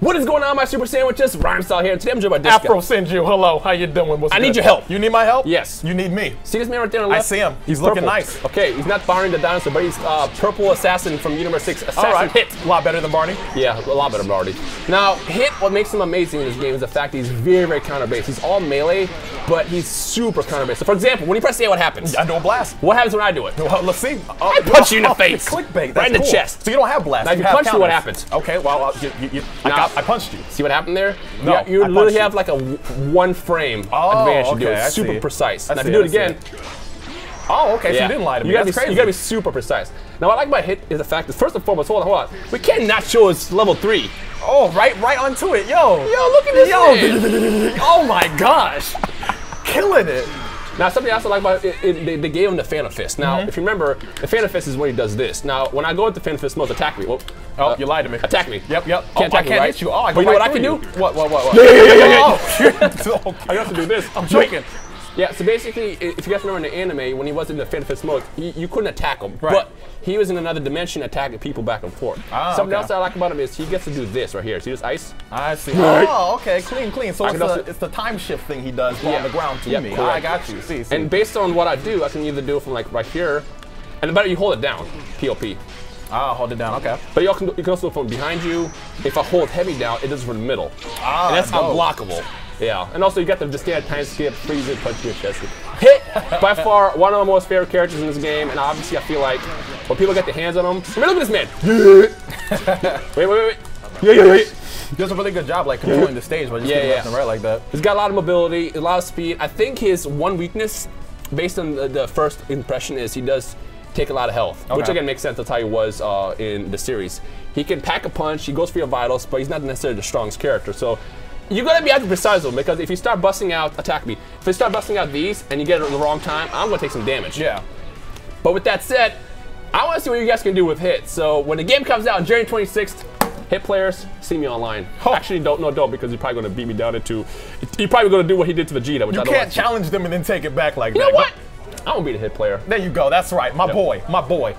What is going on, my super sandwiches? Rhymestyle here. Today I'm joined by Disco. Afro you. Hello, how you doing? What's I need your help. You need my help? Yes. You need me. See this man right there on the I see him. He's looking nice. Okay, he's not Barney the dinosaur, but he's uh, purple assassin from Universe 6. Assassin All right. Hit. A lot better than Barney. Yeah, a lot better than Barney. Now, Hit, what makes him amazing in this game is the fact that he's very, very counter-based. He's all melee, but he's super counter-based. So for example, when you press A, what happens? I do a blast. What happens when I do it? Well, let's see. Oh, I punch you in the face. Clickbait. Right That's in the chest. So you don't have blast. Now, if you have punch me, what happens? Okay, well, uh, you, you, you, I, Now- got, I punched you. See what happened there? No, you, you I literally you. have like a one frame Oh, advantage to do it. Super see. precise. I now, if you do it, it see again, Oh, okay, so you didn't lie to me. You gotta, That's be, crazy. you gotta be super precise. Now, what I like about Hit is the fact that, first and foremost, hold on, hold on. We cannot show us level three. oh, right, right onto it. Yo. Yo, look at this Yo. oh my gosh. Killing it. Now, something else I like about it, it, they, they gave him the Phantom Fist. Now, Mm-hmm. if you remember, the Phantom Fist is when he does this. Now, when I go into Phantom Fist mode, attack me. Whoop. Oh, Uh, you lied to me. Attack me. Yep, yep. Can't oh, attack I me, can't right? hit you. Oh, I But you know what I can through do? What, what, what, what? Yeah, yeah, yeah, yeah, yeah. Oh, I can also do this. I'm joking. Yeah, so basically, if you guys remember in the anime, when he was in the Phantom Fist mode, you, you couldn't attack him. Right. But he was in another dimension attacking people back and forth. Ah, Something okay. else I like about him is he gets to do this right here. See this ice? I see. Right. Oh, okay, clean, clean. So it's can the, it's the time shift thing he does while Yeah. on the ground to Yep, me. correct. I got you. See, see. And based on what I do, I can either do it from like right here, and the better you hold it down, POP. ah, hold it down. Okay. But you can, you can also do it from behind you. If I hold heavy down, it does it from the middle. Ah, and that's dope. unblockable. Yeah, and also you got the just standard time skip, freeze it, punch your chest. Hit by far one of my most favorite characters in this game, and obviously I feel like when people get their hands on him, I mean, look at this man. wait, wait, wait. Yeah, yeah, yeah. He does a really good job, like controlling the stage, but just Yeah, yeah, left and right like that. He's got a lot of mobility, a lot of speed. I think his one weakness, based on the, the first impression, is he does take a lot of health, which again makes sense. That's how he was uh, in the series. He can pack a punch. He goes for your vitals, but he's not necessarily the strongest character. So you gotta be to precise him because if you start busting out, attack me. If you start busting out these and you get it at the wrong time, I'm gonna take some damage. Yeah. But with that said, I want to see what you guys can do with hit. So when the game comes out January 26th, hit players, see me online. Oh. Actually, don't no don't because you're probably gonna beat me down into. You're probably gonna do what he did to Vegeta, which You I don't can't challenge them and then take it back like You that. know what? I won't be the hit player. There you go. That's right. My Yep. boy. My boy.